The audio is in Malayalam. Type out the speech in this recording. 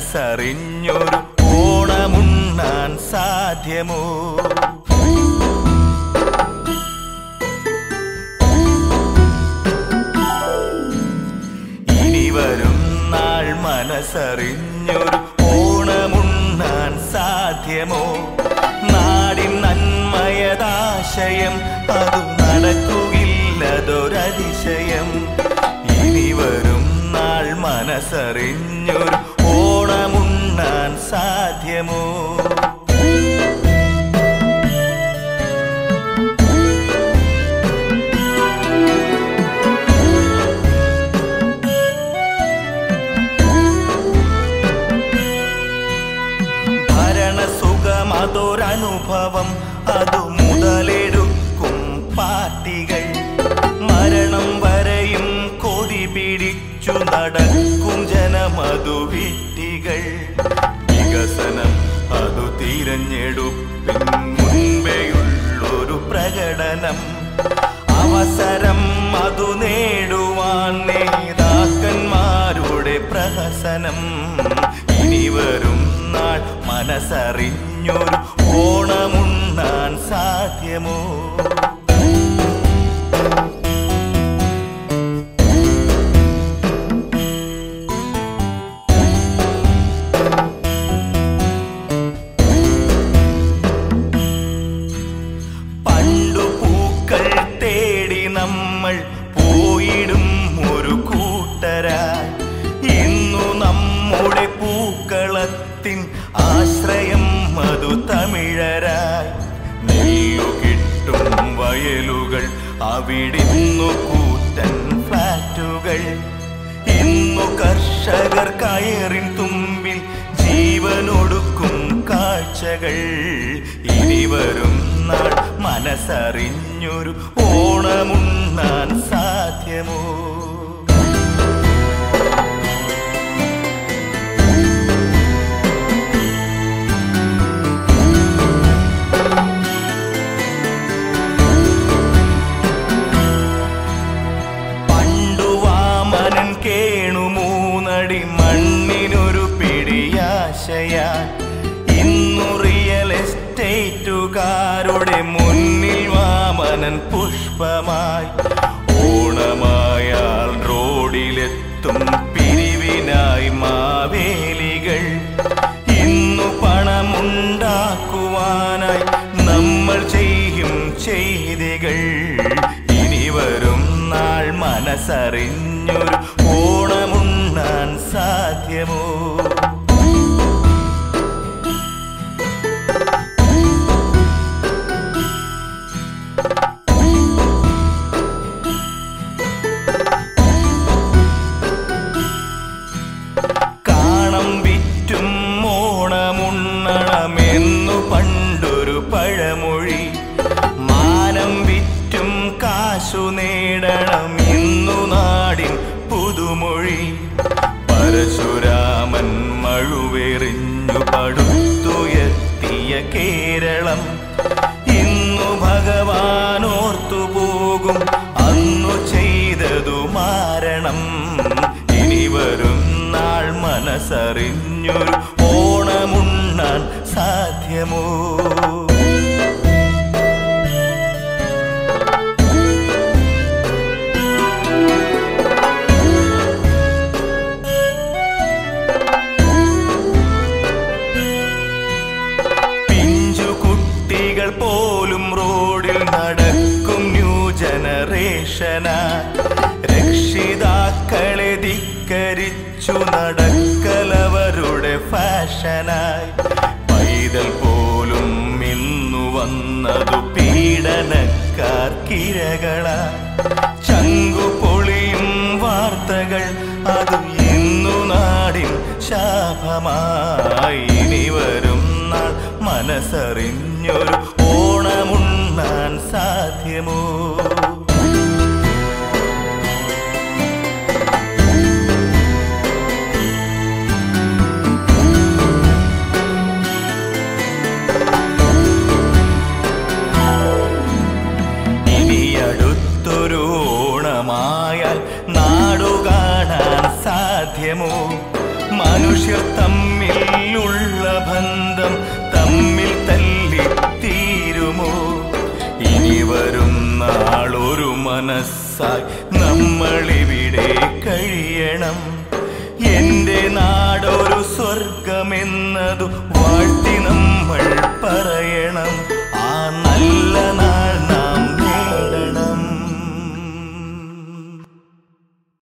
മനസ്സറിഞ്ഞൊരു ഓണമുണ്ണാൻ സാധ്യമോ? ഇനി വരും നാൾ മനസ്സറിഞ്ഞൊരു ഓണമുണ്ണാൻ സാധ്യമോ? നാടിൻ നന്മയതാശയം അതു നടക്കുകയില്ലതൊരതിശയം ഇനി വരും നാൾ മനസ്സറിഞ്ഞൊരു സാധ്യമോ? ഭരണസുഖമതൊരനുഭവം അതു മുതലെടുക്കും പാർട്ടികൾ. മരണം വരെയും കൊടി പിടിച്ചു നടക്കും ജനമതു വിട്ടികൾ വികസനം അതു തിരഞ്ഞെടുപ്പിൻ മുൻപെയുള്ളൊരു പ്രകടനം. അവസരം അതു നേടുവാൻ നേതാക്കന്മാരുടെ പ്രഹസനം. ഇനി വരും നാൾ മനസ്സറിഞ്ഞൊരു ഓണമുണ്ണാൻ സാധ്യമോ? വയലുകൾ അവിടിന്നു കൂറ്റൻ ഫ്ലാറ്റുകൾ. ഇന്നു കർഷകർ കയറിൻ തുമ്പിൽ ജീവനൊടുക്കും കാഴ്ചകൾ. ഇനി വരും നാൾ മനസ്സറിഞ്ഞൊരു ഓണമുണ്ണാൻ സാധ്യമോ? കേണു മൂന്നടി മണ്ണിനൊരു പിടിയാശയ. ഇന്നു റിയൽ എസ്റ്റേറ്റുകാരുടെ മുന്നിൽ വാമനൻ പുഷ്പമായി. ഓണമായാൽ റോഡിലെത്തും പിരിവിനായി മാവേലികൾ. ഇന്നു പണമുണ്ടാക്കുവാനായി നമ്മൾ ചെയ്യും ചെയ്തികൾ. ഇനി വരും നാൾ സാധ്യമോ? കാണം ഓണമുണ്ണണമെന്നു പണ്ടൊരു പഴമൊഴി പരശുരാമൻ മഴുവെറിഞ്ഞു പടുത്തുയർത്തിയ കേരളം. ഇന്നു ഭഗവാനോർത്തു പോകും അന്നു ചെയ്തതു മാരണം. ഇനി വരും നാൾ മനസ്സറിഞ്ഞൊരു ഓണമുണ്ണാൻ സാധ്യമോ? ജനറേഷനാ രക്ഷിതാക്കളെ ധിക്കരിച്ചു നടക്കലവരുടെ ഫാഷനായി. പൈതൽ പോലും ഇന്നു വന്നതു പീഡനക്കാർക്കിരകളാ ചങ്കു പൊളിയും വാർത്തകൾ അത് ഇന്നു നാടിൻ ശാപമായി. ഇനി വരും നാൾ മനസ്സറിഞ്ഞൊരു ഓണമുണ്ണാൻ സാധ്യമോ? ഓണമായാൽ നാടു കാണാൻ സാധ്യമോ? മനുഷ്യർ തമ്മിലുള്ള ബന്ധം തമ്മിൽ തല്ലി തീരുമോ ഇനി വരും നാളൊരു മനസ്സായി നമ്മളിവിടെ കഴിയണം. എന്റെ നാടൊരു സ്വർഗമെന്നതു വാഴ്ത്തി നമ്മൾ പറയണം.